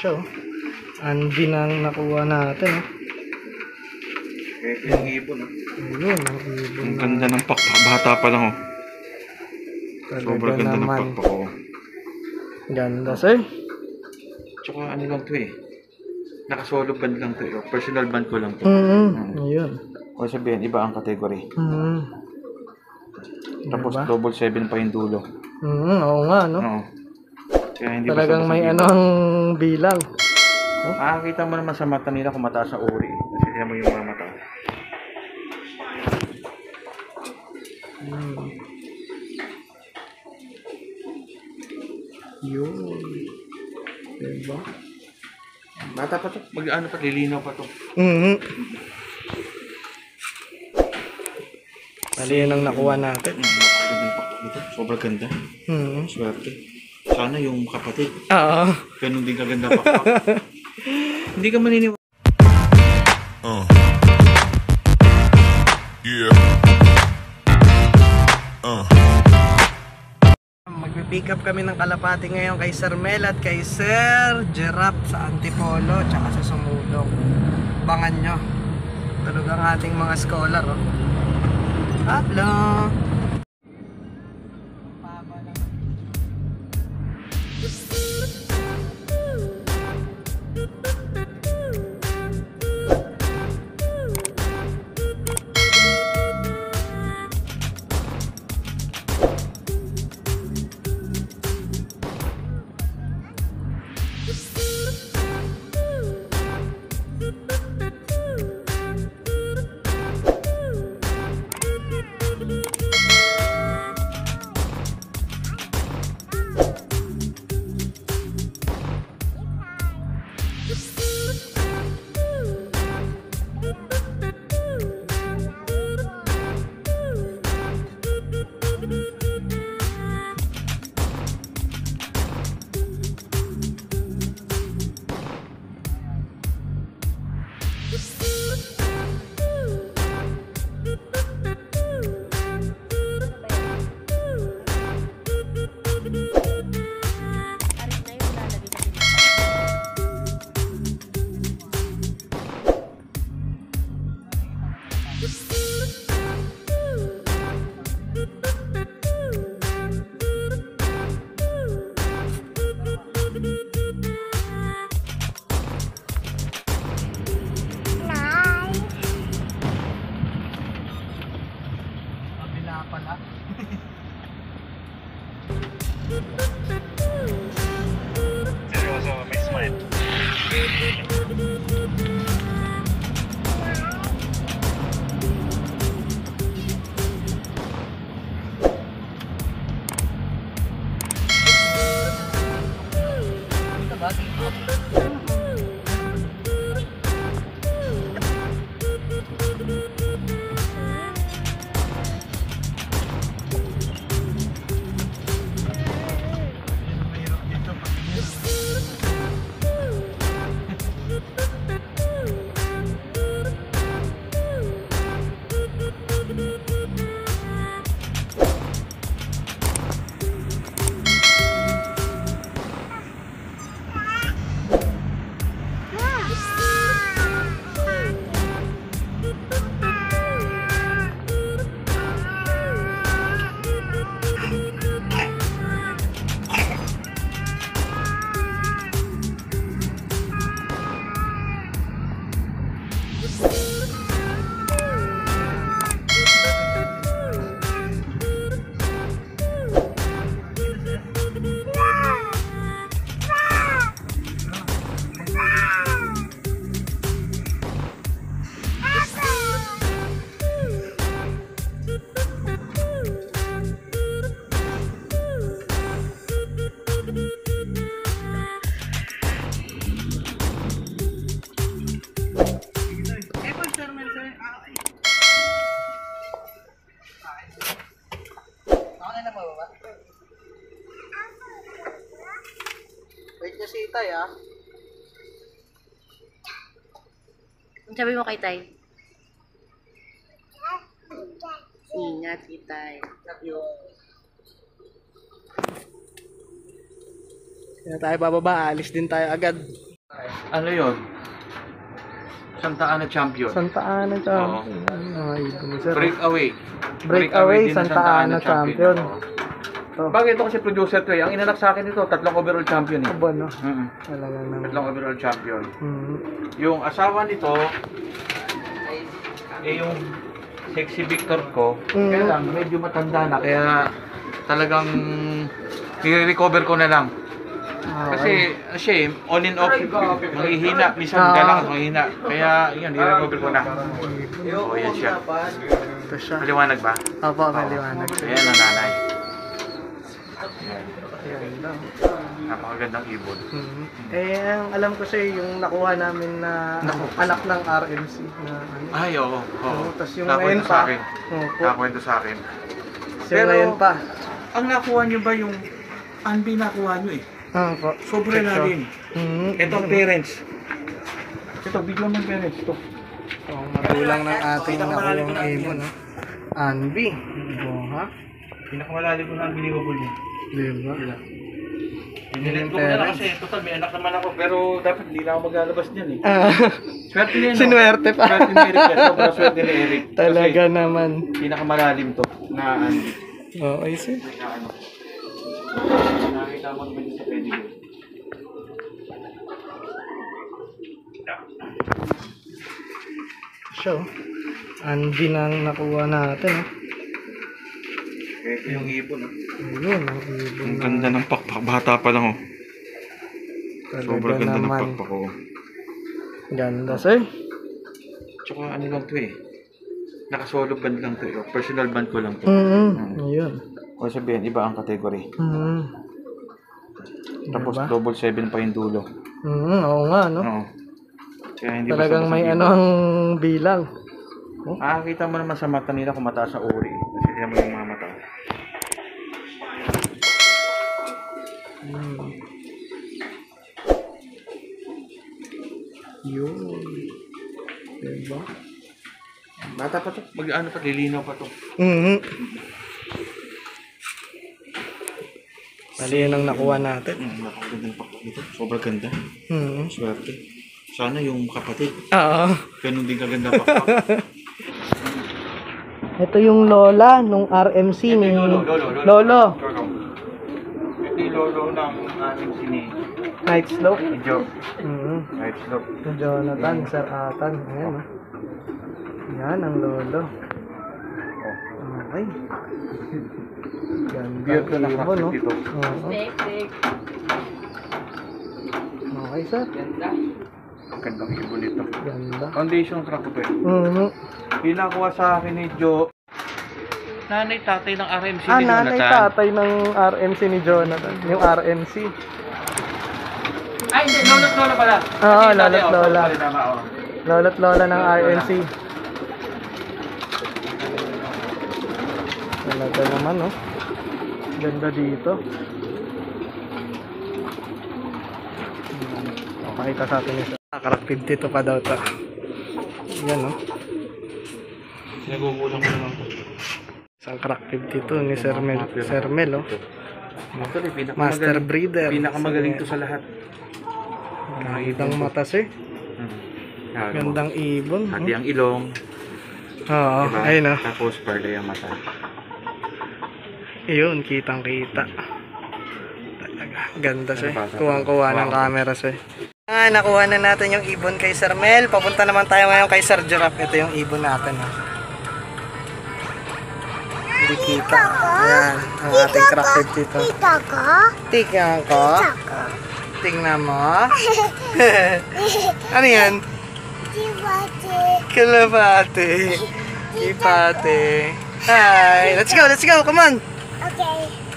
siya oh. Andy nang nakuha natin oh. Eh, yung ibon, no? Ayun, ang ibon Ang ganda ng pakpak. Bata pa lang, oh. Sobrang Talaga ganda ng naman. pakpak, oh. Ganda sir. Tsaka ano lang to, eh. Naka-solo band lang to, eh. oh. Personal band ko lang to. Mm Ayun. O sabihin, iba ang category. Mm Tapos Diba? double seven pa yung dulo. Mm, oo nga no. Oo. Kaya hindi Talagang may ano ang bilang. Makakita mo naman sa mata nila kung mataas sa uri. Kasi mo yung mga mata. Mm. Yun. Diba? Bata pa to. Mag ano pa, lilinaw pa to. Mm Mali yun ang nakuha natin. Mm, nito. Sobrang ganda. Mm. Swerte. Sana yung kapatid. Oo. Ganun din kaganda pakpak. hindi ka maniniwala. Uh. Yeah. Uh. Magpipick up kami ng kalapati ngayon kay Sir Mel at kay Sir Gerap sa Antipolo tsaka sa Sumulong. Bangan nyo. Tulog ang ating mga scholar. Oh. Hello! Sabi mo kay Tay? Ingat si Tay. Kaya tayo bababa, alis din tayo agad. Ano yun? Santa Ana champion. Santa Ana champion. Ni sir. Breakaway. Breakaway, din Santa Ana champion. Oo. Ito. Bagay ito kasi producer to eh. Ang inanak sa akin ito, tatlong overall champion eh. Aba, no? Mm-mm. Talagang naman. Tatlong overall champion. Hmm. Yung asawa nito, eh yung sexy Victor ko, Mm. kaya lang, medyo matanda na, kaya talagang i-recover ko na lang. Ah, Kasi siya eh, on and off, manghihina, minsan Ah. galang, manghihina. Kaya yan, i-recover ko na. Oo, yan siya. Ito siya. Maliwanag ba? Opo, may liwanag. Ayan ang nanay. Ayan. Ayan lang. Napakagandang ibon. Mhm. Eh, ang alam ko sa'yo, yung nakuha namin na Naku. anak ng RMC na ano. Ay, oo. oo. Oo, tas yung Nakwento ngayon sa pa. akin. Opo. Nakakwento sa akin. So, Pero- ngayon pa. Ang nakuha nyo ba yung Anbi nakuha nyo eh? Ah, po. Sobrang Check lalim. Mhm. Ito ang parents. Ito, video ng parents to. Ito ang magulang ng ating nakuhang ibon, no? Anbi. Buha. Pinakamalalim ko na unbelievable yun. Diba? Pinilit ko na lang kasi total may anak naman ako pero dapat hindi na ako maglalabas niyan eh. Ah, Swerte niya no? Sinuwerte pa. Swerte ni Eric yan. Sobrang swerte ni Eric. talaga naman. Kasi pinakamalalim to na Anbi. Oo, oh, see. Na ano. Nakita mo naman sa pedigree. Siya, oh. Anbi nang nakuha natin, oh. Ito yung ibon. ah. Ayun, ang ibon Ang na ganda ng pakpak. Bata pa lang oh. talaga Sobrang ganda ng naman. pakpak oh. Ganda, sir. Tsaka ano lang to eh. Naka-solo band lang to eh. Personal band ko lang to. Mm Ayun. O sabihin, iba ang category. Mm Tapos Diba? double seven pa yung dulo. Mm, oo nga, no? Oo. Kaya hindi Talagang may ano ang bilang. Makakita mo naman sa mata nila kung mataas sa uri. Kasi kaya mo yung mga mata. Mm. Yun. Diba? Bata pa to. Mag-ano pa, lilinaw pa to. Mm-hmm. Bali yun ang nakuha natin. Mm, napakaganda ng pakpak nito. Sobrang ganda. Mm-hmm. Swerte. Sana yung kapatid. Oo. Ganun din kaganda pakpak. Ito yung lola nung RMC ni Lolo, lolo, lolo. Lolo. Lolo. Ito yung lolo ng aming sini. Night Slope. Medyo. Mm-hmm. Right slope. Jonathan, Sir Atan. Ayan, oh. Yan ang lolo. Okay. Ganda Beautiful na ibon, no? dito. Oo. Okay, sir. Ang gandang ibon nito. Ganda. Foundation track ko to eh. Mhm. Pinakuha sa akin ni Joe. Nanay tatay ng RMC Ah, ni nanay Jonathan. tatay ng RMC ni Jonathan. Yung RMC. Ay, hindi. Lolo't lola pala. Oo, Kasi lolo't oh, lola. tama, oh. Lolo't lola ng RMC. Talaga naman, no? Ganda dito. Hmm. Pakita sa atin isa. Karak 52 pa daw to. Yan, no? Nagugulang ko naman po. Isang crack 52 ni Sir Mel. Sir Mel, oh. Actually, Master breeder. Pinakamagaling to sa lahat. Gandang mata, sir. Hmm. Yan, Gandang ibon. Hati ang ilong. Oo, diba? ayun, oh. Tapos parlay ang mata. Iyon, kitang kita. Talaga, ganda siya. Ano ba? Kuwang-kuwa ng Wow. camera siya. Ah, nakuha na natin yung ibon kay Sir Mel. Papunta naman tayo ngayon kay Sir Giraffe. Ito yung ibon natin. Oh. Hindi kita. Ayan, ang ating crack dito. Kita ko? Tingnan ko. Tingnan acting ano yan? igen. Kilabate. Kipate. Hi. Let's go, let's go. Come on. Okay.